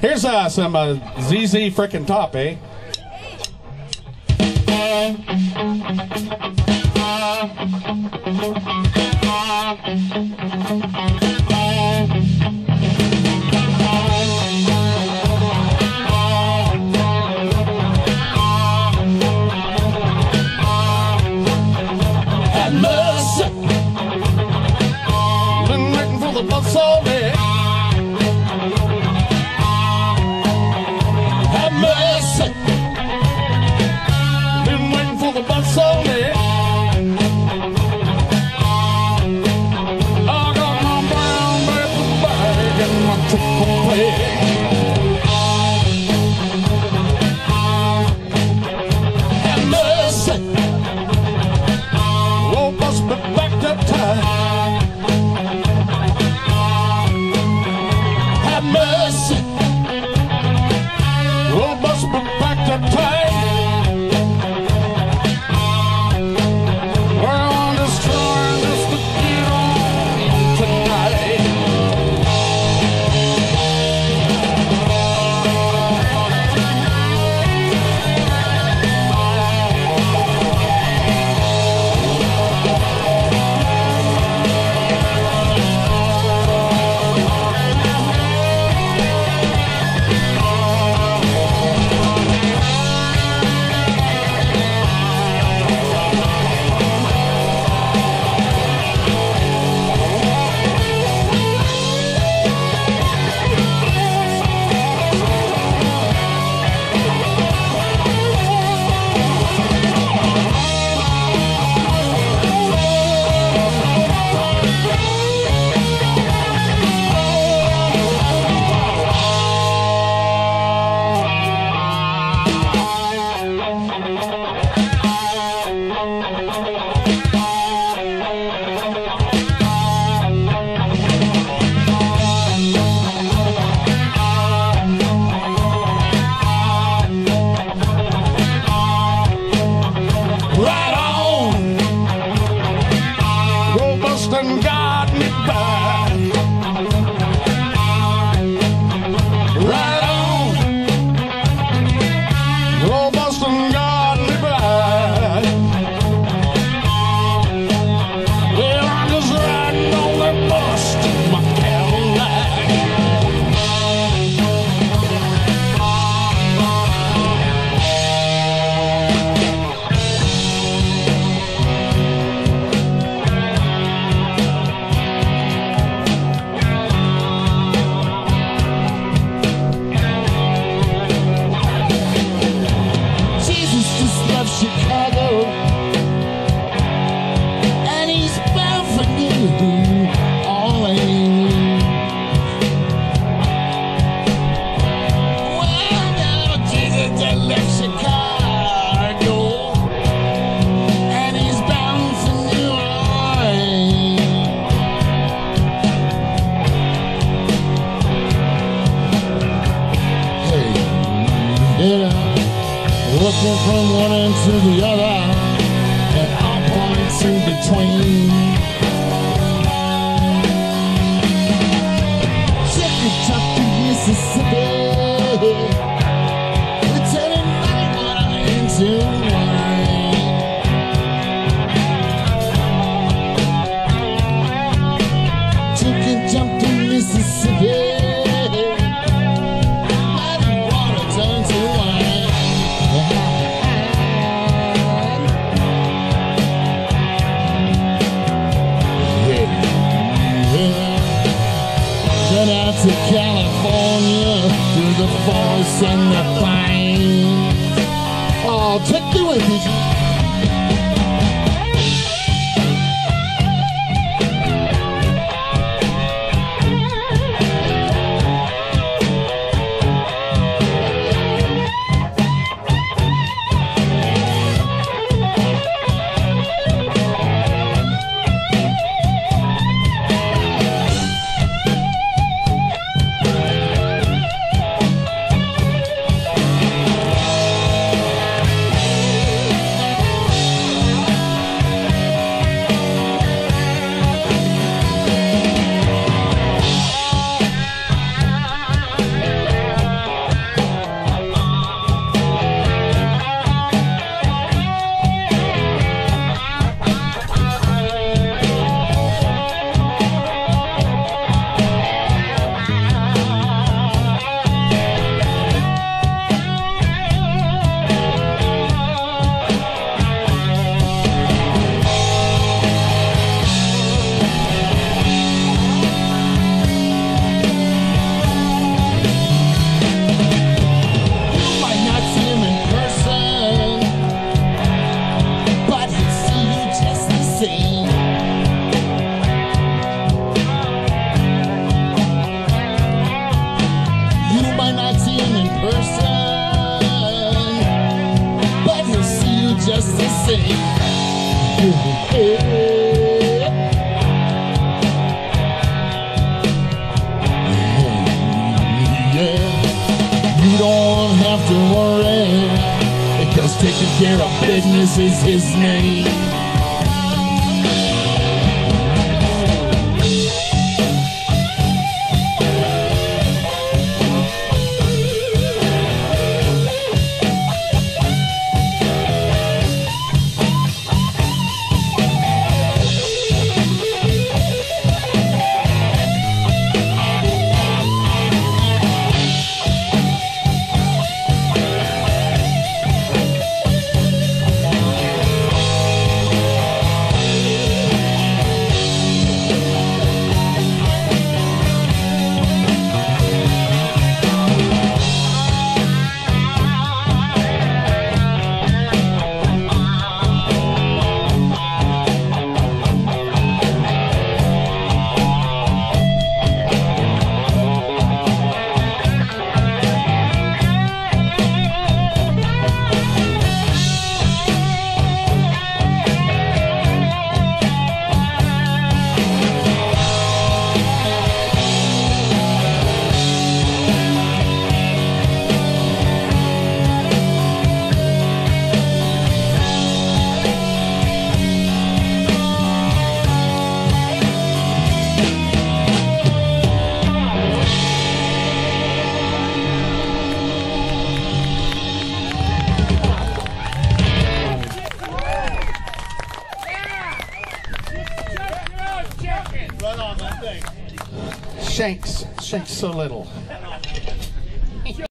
Here's uh, some uh, ZZ frickin' top, eh? Hey. 乘风 from one end to the other. and the fine. Oh, take the wind, see. have to worry Because taking care of business is his name Shanks, Shanks so little.